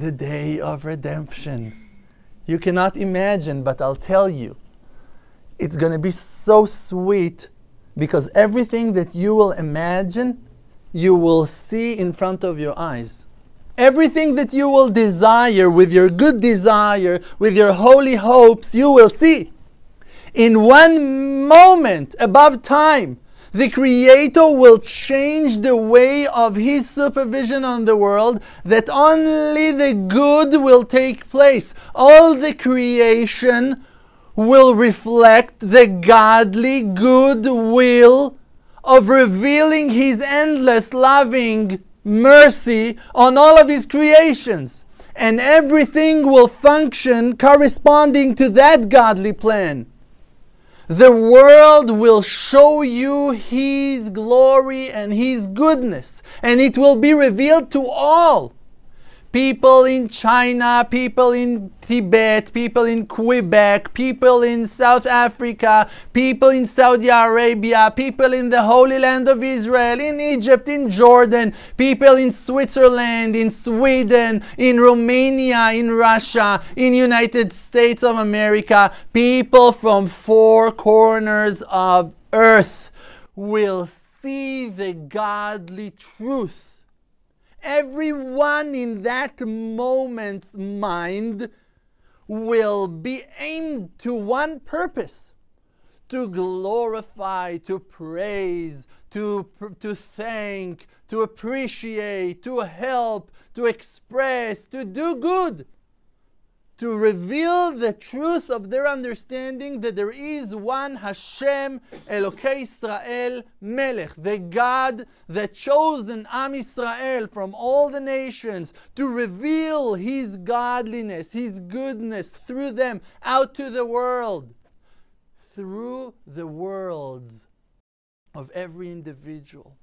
the day of redemption. You cannot imagine, but I'll tell you, it's going to be so sweet because everything that you will imagine, you will see in front of your eyes. Everything that you will desire with your good desire, with your holy hopes, you will see. In one moment above time, the Creator will change the way of His supervision on the world, that only the good will take place. All the creation will reflect the godly good will of revealing His endless loving mercy on all of His creations. And everything will function corresponding to that godly plan. The world will show you His glory and His goodness, and it will be revealed to all. People in China, people in Tibet, people in Quebec, people in South Africa, people in Saudi Arabia, people in the Holy Land of Israel, in Egypt, in Jordan, people in Switzerland, in Sweden, in Romania, in Russia, in United States of America, people from four corners of earth will see the godly truth everyone in that moment's mind will be aimed to one purpose to glorify, to praise, to, to thank, to appreciate, to help, to express, to do good to reveal the truth of their understanding that there is one Hashem Elokei Israel Melech, the God, the chosen Am Israel from all the nations, to reveal His godliness, His goodness through them out to the world, through the worlds of every individual.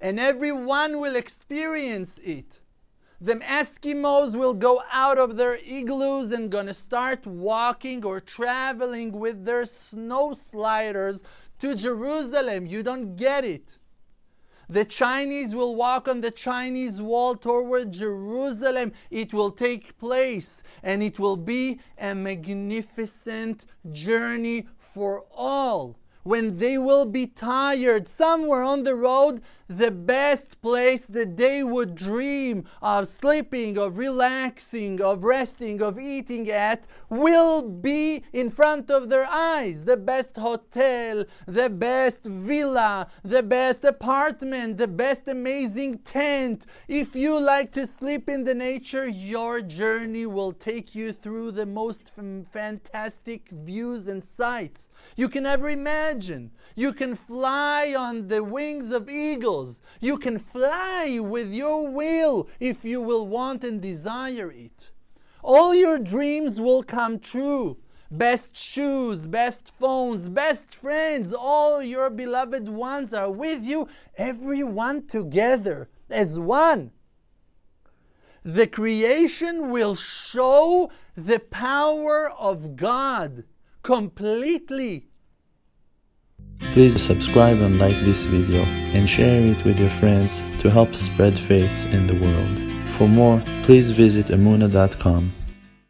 And everyone will experience it the Eskimos will go out of their igloos and gonna start walking or traveling with their snow sliders to Jerusalem. You don't get it. The Chinese will walk on the Chinese wall toward Jerusalem. It will take place and it will be a magnificent journey for all when they will be tired somewhere on the road, the best place that they would dream of sleeping, of relaxing, of resting, of eating at will be in front of their eyes. The best hotel, the best villa, the best apartment, the best amazing tent. If you like to sleep in the nature, your journey will take you through the most fantastic views and sights you can ever imagine. You can fly on the wings of eagles. You can fly with your will if you will want and desire it. All your dreams will come true. Best shoes, best phones, best friends, all your beloved ones are with you, everyone together as one. The creation will show the power of God completely Please subscribe and like this video and share it with your friends to help spread faith in the world. For more, please visit Emunah.com.